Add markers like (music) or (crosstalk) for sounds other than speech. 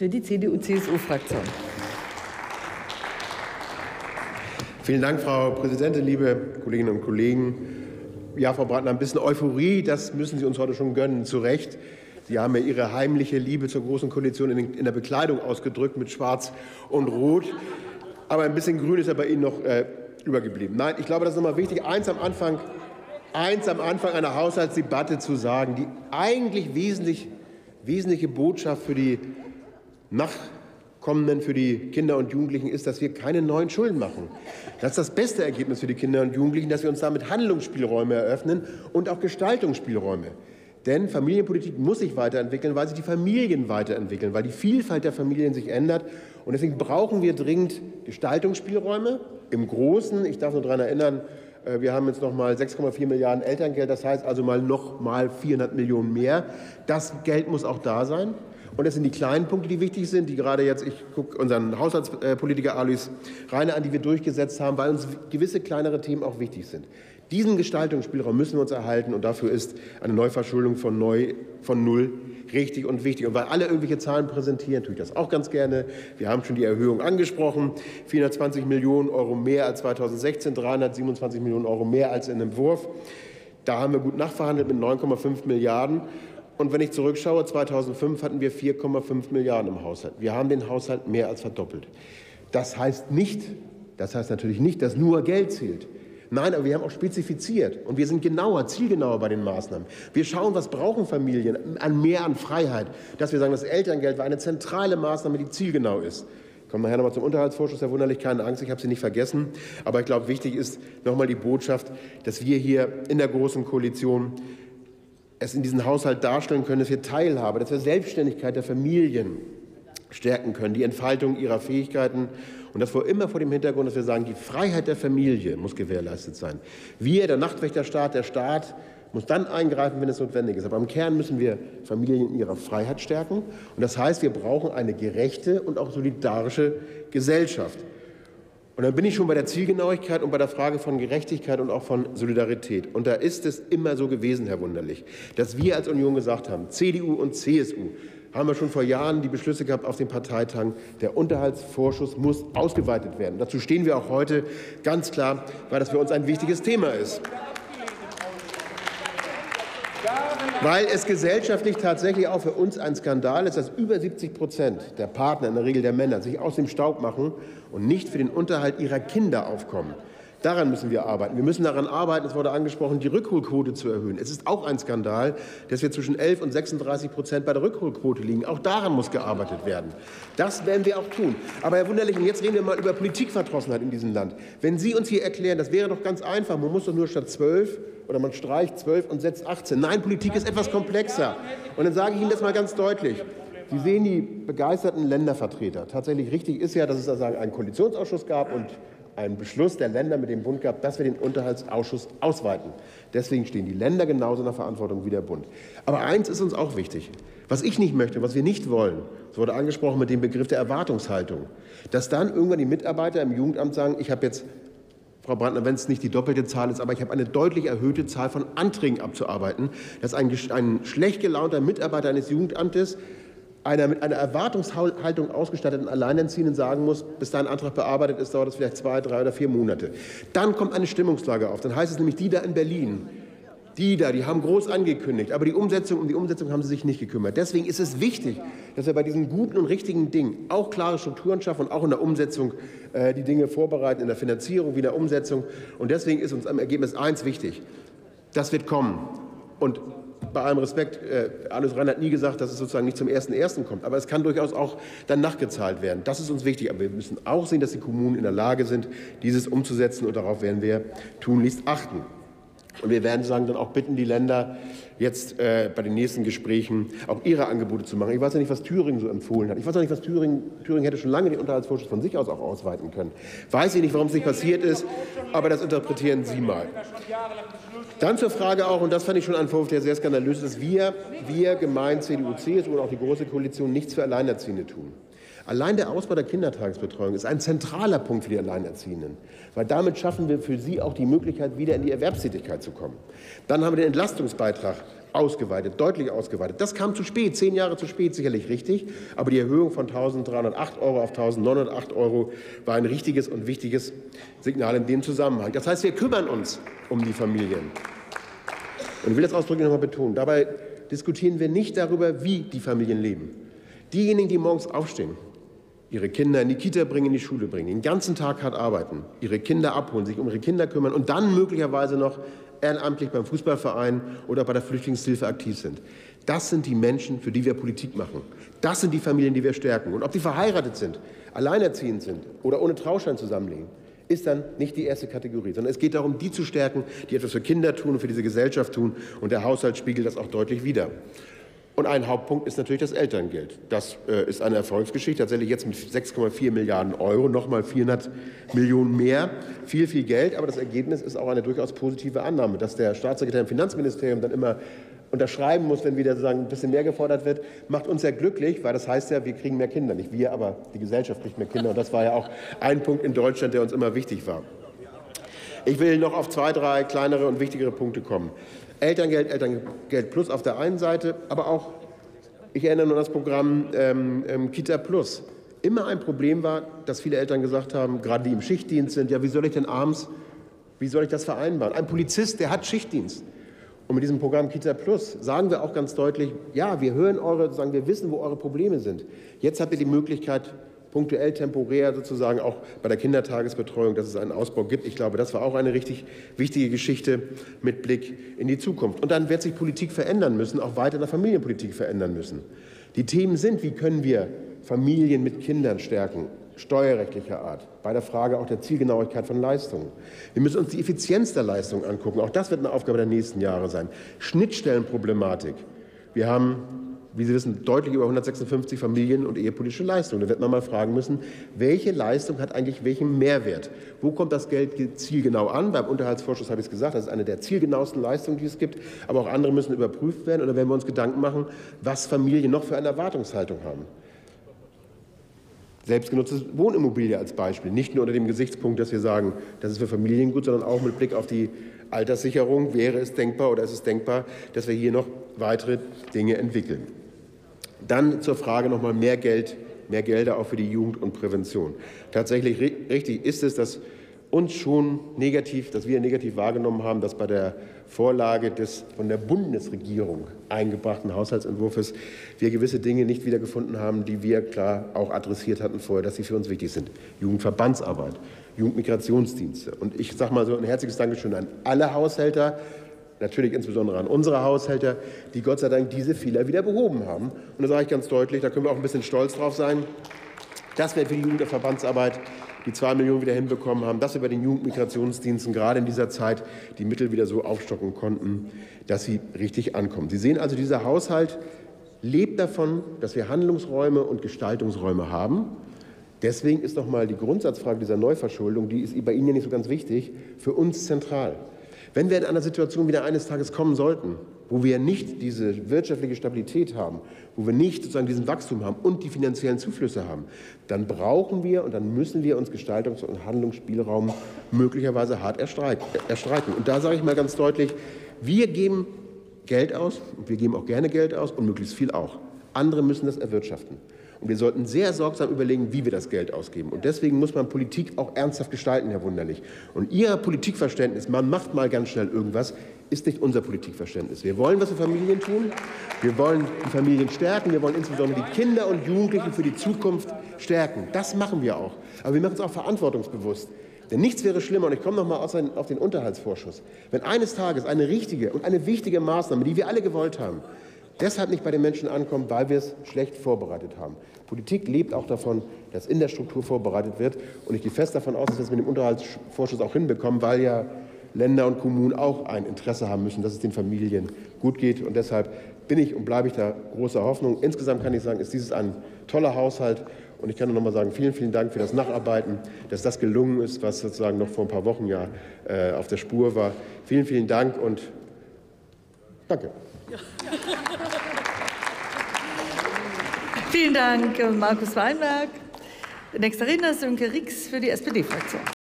für die CDU-CSU-Fraktion. Vielen Dank, Frau Präsidentin, liebe Kolleginnen und Kollegen. Ja, Frau Brandner, ein bisschen Euphorie, das müssen Sie uns heute schon gönnen, zu Recht. Sie haben ja Ihre heimliche Liebe zur Großen Koalition in der Bekleidung ausgedrückt mit Schwarz und Rot. Aber ein bisschen Grün ist ja bei Ihnen noch äh, übergeblieben. Nein, ich glaube, das ist nochmal wichtig, eins am Anfang, eins am Anfang einer Haushaltsdebatte zu sagen. Die eigentlich wesentlich, wesentliche Botschaft für die Nachkommenden, für die Kinder und Jugendlichen ist, dass wir keine neuen Schulden machen. Das ist das beste Ergebnis für die Kinder und Jugendlichen, dass wir uns damit Handlungsspielräume eröffnen und auch Gestaltungsspielräume. Denn Familienpolitik muss sich weiterentwickeln, weil sich die Familien weiterentwickeln, weil die Vielfalt der Familien sich ändert. Und deswegen brauchen wir dringend Gestaltungsspielräume im Großen. Ich darf nur daran erinnern, äh, wir haben jetzt noch mal 6,4 Milliarden Elterngeld, das heißt also mal noch mal 400 Millionen mehr. Das Geld muss auch da sein. Und das sind die kleinen Punkte, die wichtig sind, die gerade jetzt, ich gucke unseren Haushaltspolitiker Alois Reiner an, die wir durchgesetzt haben, weil uns gewisse kleinere Themen auch wichtig sind. Diesen Gestaltungsspielraum müssen wir uns erhalten und dafür ist eine Neuverschuldung von, neu, von Null richtig und wichtig. Und weil alle irgendwelche Zahlen präsentieren, tue ich das auch ganz gerne. Wir haben schon die Erhöhung angesprochen. 420 Millionen Euro mehr als 2016, 327 Millionen Euro mehr als in dem Wurf. Da haben wir gut nachverhandelt mit 9,5 Milliarden. Und wenn ich zurückschaue, 2005 hatten wir 4,5 Milliarden im Haushalt. Wir haben den Haushalt mehr als verdoppelt. Das heißt nicht, das heißt natürlich nicht, dass nur Geld zählt. Nein, aber wir haben auch spezifiziert und wir sind genauer, zielgenauer bei den Maßnahmen. Wir schauen, was brauchen Familien an mehr an Freiheit, dass wir sagen, das Elterngeld war eine zentrale Maßnahme, die zielgenau ist. Kommen wir nachher nochmal zum Unterhaltsvorschuss, Herr Wunderlich, keine Angst, ich habe Sie nicht vergessen. Aber ich glaube, wichtig ist nochmal die Botschaft, dass wir hier in der Großen Koalition es in diesem Haushalt darstellen können, dass wir Teilhabe, dass wir Selbstständigkeit der Familien stärken können, die Entfaltung ihrer Fähigkeiten und das vor immer vor dem Hintergrund, dass wir sagen, die Freiheit der Familie muss gewährleistet sein. Wir, der Nachtwächterstaat, der Staat, muss dann eingreifen, wenn es notwendig ist. Aber im Kern müssen wir Familien in ihrer Freiheit stärken. Und das heißt, wir brauchen eine gerechte und auch solidarische Gesellschaft. Und dann bin ich schon bei der Zielgenauigkeit und bei der Frage von Gerechtigkeit und auch von Solidarität. Und da ist es immer so gewesen, Herr Wunderlich, dass wir als Union gesagt haben, CDU und CSU, haben wir schon vor Jahren die Beschlüsse gehabt auf den Parteitagen. Der Unterhaltsvorschuss muss ausgeweitet werden. Dazu stehen wir auch heute ganz klar, weil das für uns ein wichtiges Thema ist. Weil es gesellschaftlich tatsächlich auch für uns ein Skandal ist, dass über 70 Prozent der Partner, in der Regel der Männer, sich aus dem Staub machen und nicht für den Unterhalt ihrer Kinder aufkommen. Daran müssen wir arbeiten. Wir müssen daran arbeiten, es wurde angesprochen, die Rückholquote zu erhöhen. Es ist auch ein Skandal, dass wir zwischen 11 und 36 Prozent bei der Rückholquote liegen. Auch daran muss gearbeitet werden. Das werden wir auch tun. Aber Herr Wunderlich, und jetzt reden wir mal über Politikverdrossenheit in diesem Land. Wenn Sie uns hier erklären, das wäre doch ganz einfach, man muss doch nur statt 12 oder man streicht 12 und setzt 18. Nein, Politik ist etwas komplexer. Und dann sage ich Ihnen das mal ganz deutlich. Sie sehen die begeisterten Ländervertreter. Tatsächlich richtig ist ja, dass es da einen Koalitionsausschuss gab und einen Beschluss der Länder mit dem Bund gab, dass wir den Unterhaltsausschuss ausweiten. Deswegen stehen die Länder genauso in der Verantwortung wie der Bund. Aber eins ist uns auch wichtig. Was ich nicht möchte, was wir nicht wollen, es wurde angesprochen mit dem Begriff der Erwartungshaltung, dass dann irgendwann die Mitarbeiter im Jugendamt sagen, ich habe jetzt Frau Brandner, wenn es nicht die doppelte Zahl ist, aber ich habe eine deutlich erhöhte Zahl von Anträgen abzuarbeiten, dass ein, ein schlecht gelaunter Mitarbeiter eines Jugendamtes einer mit einer Erwartungshaltung ausgestatteten Alleinerziehenden sagen muss, bis dein Antrag bearbeitet ist, dauert es vielleicht zwei, drei oder vier Monate. Dann kommt eine Stimmungslage auf. Dann heißt es nämlich, die da in Berlin, die da, die haben groß angekündigt, aber die Umsetzung, um die Umsetzung haben sie sich nicht gekümmert. Deswegen ist es wichtig, dass wir bei diesen guten und richtigen Dingen auch klare Strukturen schaffen und auch in der Umsetzung äh, die Dinge vorbereiten, in der Finanzierung wie in der Umsetzung. Und deswegen ist uns am Ergebnis eins wichtig. Das wird kommen. Und bei allem Respekt, äh, Alois Rhein hat nie gesagt, dass es sozusagen nicht zum 1.1. kommt. Aber es kann durchaus auch dann nachgezahlt werden. Das ist uns wichtig. Aber wir müssen auch sehen, dass die Kommunen in der Lage sind, dieses umzusetzen. Und darauf werden wir tunlichst achten. Und wir werden sagen, dann auch bitten, die Länder jetzt äh, bei den nächsten Gesprächen auch ihre Angebote zu machen. Ich weiß ja nicht, was Thüringen so empfohlen hat. Ich weiß auch nicht, was Thüringen, Thüringen hätte schon lange den Unterhaltsvorschuss von sich aus auch ausweiten können. Weiß ich nicht, warum es nicht passiert ist, aber das interpretieren Sie mal. Dann zur Frage auch, und das fand ich schon ein Vorwurf, der sehr skandalös ist, dass wir, wir gemeint CDU, CSU und auch die Große Koalition nichts für Alleinerziehende tun. Allein der Ausbau der Kindertagesbetreuung ist ein zentraler Punkt für die Alleinerziehenden, weil damit schaffen wir für sie auch die Möglichkeit, wieder in die Erwerbstätigkeit zu kommen. Dann haben wir den Entlastungsbeitrag ausgeweitet, deutlich ausgeweitet. Das kam zu spät, zehn Jahre zu spät, sicherlich richtig. Aber die Erhöhung von 1.308 Euro auf 1.908 Euro war ein richtiges und wichtiges Signal in dem Zusammenhang. Das heißt, wir kümmern uns um die Familien. Und ich will das ausdrücklich noch einmal betonen. Dabei diskutieren wir nicht darüber, wie die Familien leben. Diejenigen, die morgens aufstehen, ihre Kinder in die Kita bringen, in die Schule bringen, den ganzen Tag hart arbeiten, ihre Kinder abholen, sich um ihre Kinder kümmern und dann möglicherweise noch ehrenamtlich beim Fußballverein oder bei der Flüchtlingshilfe aktiv sind. Das sind die Menschen, für die wir Politik machen. Das sind die Familien, die wir stärken. Und ob sie verheiratet sind, alleinerziehend sind oder ohne Trauschein zusammenlegen, ist dann nicht die erste Kategorie, sondern es geht darum, die zu stärken, die etwas für Kinder tun und für diese Gesellschaft tun. Und der Haushalt spiegelt das auch deutlich wider. Und ein Hauptpunkt ist natürlich das Elterngeld. Das äh, ist eine Erfolgsgeschichte, tatsächlich jetzt mit 6,4 Milliarden Euro, nochmal 400 Millionen mehr. Viel, viel Geld, aber das Ergebnis ist auch eine durchaus positive Annahme, dass der Staatssekretär im Finanzministerium dann immer unterschreiben muss, wenn wieder sozusagen ein bisschen mehr gefordert wird, macht uns ja glücklich, weil das heißt ja, wir kriegen mehr Kinder. Nicht wir, aber die Gesellschaft kriegt mehr Kinder. Und das war ja auch ein Punkt in Deutschland, der uns immer wichtig war. Ich will noch auf zwei, drei kleinere und wichtigere Punkte kommen. Elterngeld, Elterngeld Plus auf der einen Seite, aber auch, ich erinnere nur an das Programm ähm, ähm, Kita Plus. Immer ein Problem war, dass viele Eltern gesagt haben, gerade die im Schichtdienst sind, ja, wie soll ich denn abends, wie soll ich das vereinbaren? Ein Polizist, der hat Schichtdienst. Und mit diesem Programm Kita Plus sagen wir auch ganz deutlich, ja, wir hören eure, sagen wir wissen, wo eure Probleme sind. Jetzt habt ihr die Möglichkeit, punktuell, temporär sozusagen auch bei der Kindertagesbetreuung, dass es einen Ausbau gibt. Ich glaube, das war auch eine richtig wichtige Geschichte mit Blick in die Zukunft. Und dann wird sich Politik verändern müssen, auch weiter in der Familienpolitik verändern müssen. Die Themen sind, wie können wir Familien mit Kindern stärken, steuerrechtlicher Art, bei der Frage auch der Zielgenauigkeit von Leistungen. Wir müssen uns die Effizienz der Leistung angucken. Auch das wird eine Aufgabe der nächsten Jahre sein. Schnittstellenproblematik. Wir haben wie Sie wissen, deutlich über 156 Familien- und ehepolitische Leistungen. Da wird man mal fragen müssen, welche Leistung hat eigentlich welchen Mehrwert? Wo kommt das Geld zielgenau an? Beim Unterhaltsvorschuss habe ich es gesagt, das ist eine der zielgenauesten Leistungen, die es gibt. Aber auch andere müssen überprüft werden. Und da werden wir uns Gedanken machen, was Familien noch für eine Erwartungshaltung haben. Selbstgenutztes Wohnimmobilie als Beispiel. Nicht nur unter dem Gesichtspunkt, dass wir sagen, das ist für Familien gut, sondern auch mit Blick auf die Alterssicherung wäre es denkbar oder ist es denkbar, dass wir hier noch weitere Dinge entwickeln. Dann zur Frage nochmal mehr Geld, mehr Gelder auch für die Jugend und Prävention. Tatsächlich richtig ist es, dass uns schon negativ, dass wir negativ wahrgenommen haben, dass bei der Vorlage des von der Bundesregierung eingebrachten Haushaltsentwurfs wir gewisse Dinge nicht wiedergefunden haben, die wir klar auch adressiert hatten vorher, dass sie für uns wichtig sind. Jugendverbandsarbeit, Jugendmigrationsdienste. Und ich sage mal so ein herzliches Dankeschön an alle Haushälter, natürlich insbesondere an unsere Haushälter, die Gott sei Dank diese Fehler wieder behoben haben. Und da sage ich ganz deutlich, da können wir auch ein bisschen stolz drauf sein, dass wir für die Jugendverbandsarbeit die zwei Millionen wieder hinbekommen haben, dass wir bei den Jugendmigrationsdiensten gerade in dieser Zeit die Mittel wieder so aufstocken konnten, dass sie richtig ankommen. Sie sehen also, dieser Haushalt lebt davon, dass wir Handlungsräume und Gestaltungsräume haben. Deswegen ist nochmal die Grundsatzfrage dieser Neuverschuldung, die ist bei Ihnen ja nicht so ganz wichtig, für uns zentral. Wenn wir in einer Situation wieder eines Tages kommen sollten, wo wir nicht diese wirtschaftliche Stabilität haben, wo wir nicht sozusagen diesen Wachstum haben und die finanziellen Zuflüsse haben, dann brauchen wir und dann müssen wir uns Gestaltungs- und Handlungsspielraum möglicherweise hart erstreiten. Und da sage ich mal ganz deutlich, wir geben Geld aus und wir geben auch gerne Geld aus und möglichst viel auch. Andere müssen das erwirtschaften. Und wir sollten sehr sorgsam überlegen, wie wir das Geld ausgeben. Und deswegen muss man Politik auch ernsthaft gestalten, Herr Wunderlich. Und Ihr Politikverständnis, man macht mal ganz schnell irgendwas, ist nicht unser Politikverständnis. Wir wollen was für Familien tun. Wir wollen die Familien stärken. Wir wollen insbesondere die Kinder und Jugendlichen für die Zukunft stärken. Das machen wir auch. Aber wir machen es auch verantwortungsbewusst. Denn nichts wäre schlimmer, und ich komme noch mal auf den Unterhaltsvorschuss, wenn eines Tages eine richtige und eine wichtige Maßnahme, die wir alle gewollt haben, deshalb nicht bei den Menschen ankommt, weil wir es schlecht vorbereitet haben. Politik lebt auch davon, dass in der Struktur vorbereitet wird. Und ich gehe fest davon aus, dass wir es mit dem Unterhaltsvorschuss auch hinbekommen, weil ja Länder und Kommunen auch ein Interesse haben müssen, dass es den Familien gut geht. Und deshalb bin ich und bleibe ich da großer Hoffnung. Insgesamt kann ich sagen, ist dieses ein toller Haushalt. Und ich kann nur noch mal sagen, vielen, vielen Dank für das Nacharbeiten, dass das gelungen ist, was sozusagen noch vor ein paar Wochen ja äh, auf der Spur war. Vielen, vielen Dank und danke. Ja. (laughs) Vielen Dank, Markus Weinberg. Nächster Redner ist Sönke Rix für die SPD-Fraktion.